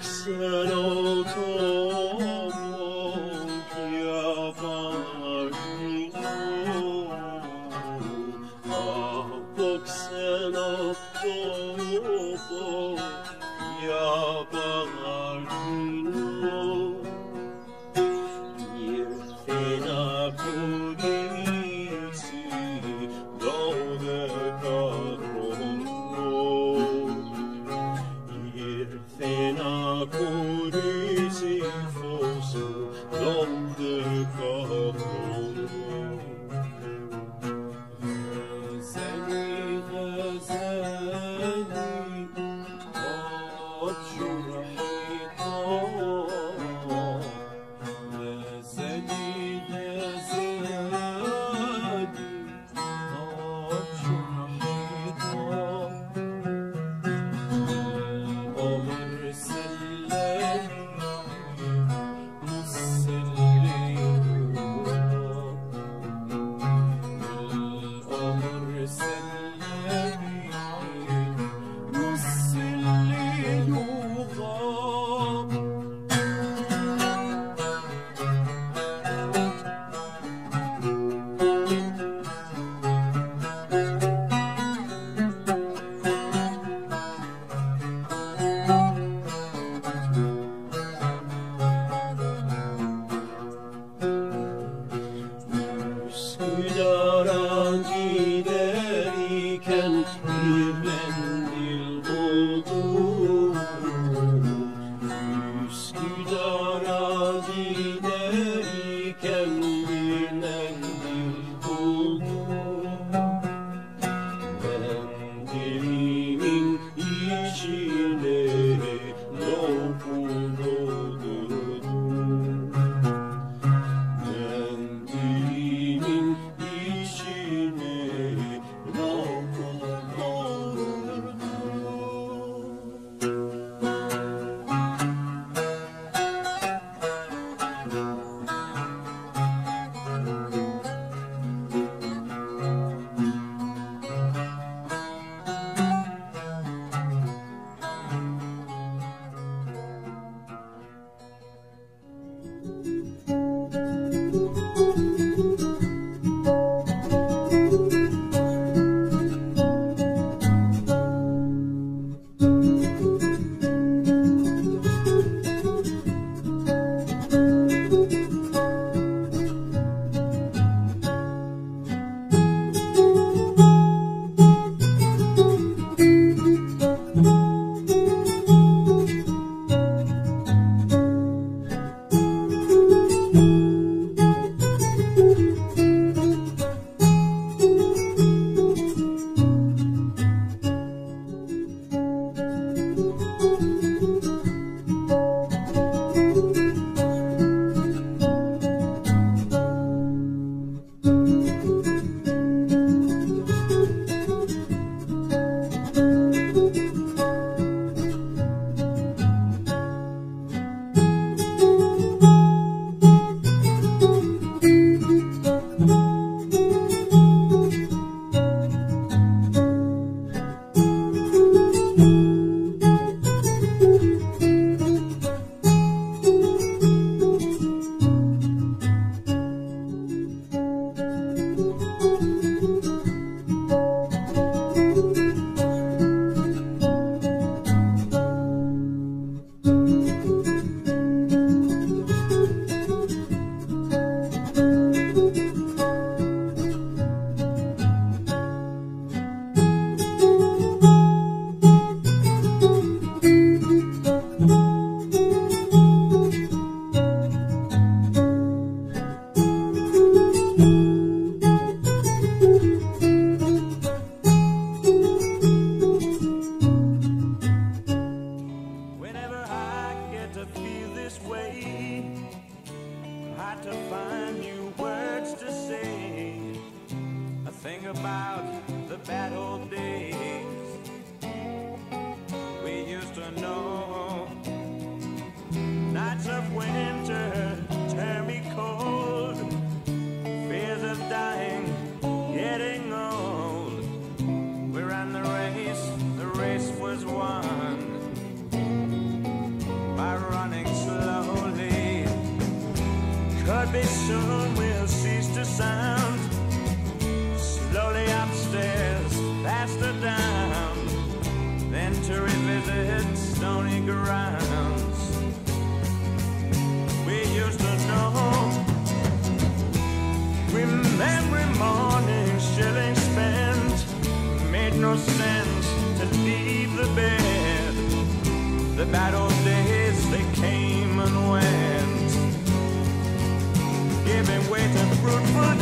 sen otomok yapar Ah bok 那苦的幸福。Soon will cease to sound. Slowly upstairs, faster down, then to revisit stony grounds. We used to know. Remember mornings, shillings spent, made no sense to leave the bed. The bad old days, they came way to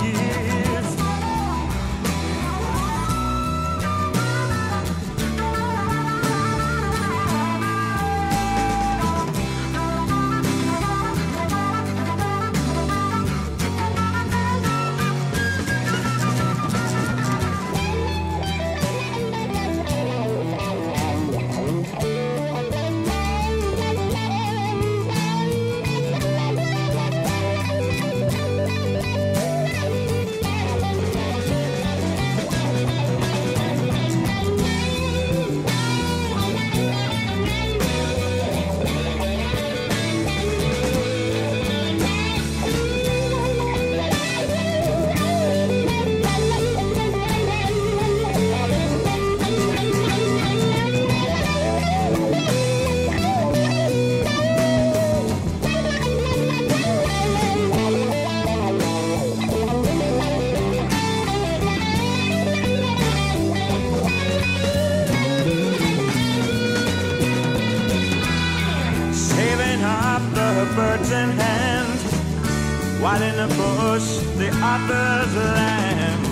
while in the bush the others land.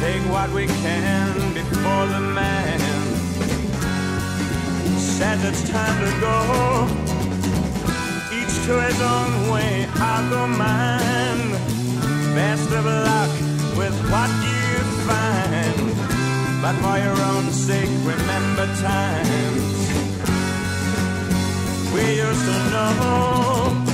Take what we can before the man says it's time to go. Each to his own way, I'll go mine. Best of luck with what you find, but for your own sake, remember times we used to know